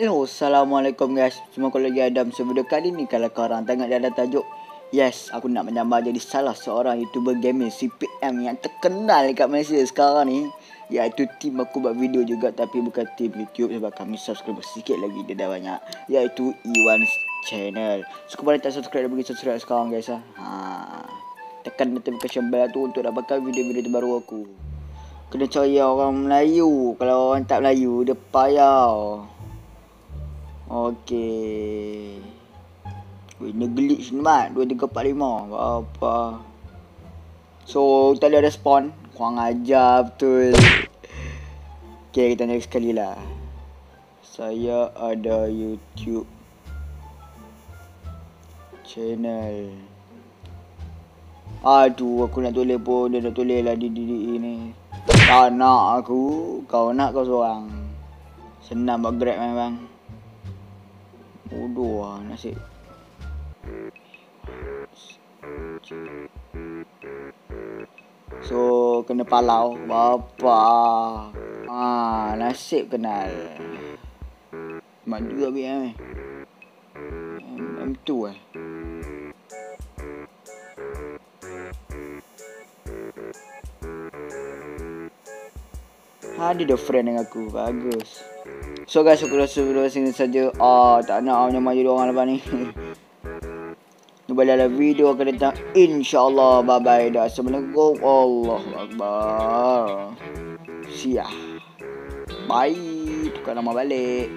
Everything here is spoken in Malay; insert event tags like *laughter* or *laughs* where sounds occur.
Hello, Assalamualaikum guys. Semua aku lagi Adam. Video kali ni kalau korang tengok dia ada tajuk Yes, aku nak menyamar jadi salah seorang YouTuber gaming CPM yang terkenal dekat Malaysia sekarang ni. Iaitu tim aku buat video juga tapi bukan tim YouTube sebab kami subscriber sikit lagi dia dah banyak. Iaitu Iwan's channel. So kepada tak subscribe dah pergi subscribe sekarang guys ha. ha. Tekan notification bell tu untuk dapatkan video-video terbaru aku. Kena cari orang Melayu. Kalau orang tak Melayu dia payah Okey. Glitch ni mat. 2, 3, 4, 5. Apa? So, tadi ada spawn. Kurang ajar betul. Okay, kita next sekali lah. Saya ada YouTube channel. Aduh, aku nak tulis pun. Dia nak tulis lah di diri ni. Tak nak aku. Kau nak kau seorang. Senang buat grab memang. Bodoh lah nasib So kena palau. Bapa. Ah nasib kenal. Mak juga ambil eh. M2 eh Ada dah friend dengan aku Bagus So guys aku rasa video sini saja. Ah tak nak aku nyamai jadi orang lepas ni. *laughs* Jumpa dalam video akan datang insyaallah. Bye bye dah. Assalamualaikum. Allah Akbar. Siah. Bye. Tukar nama balik.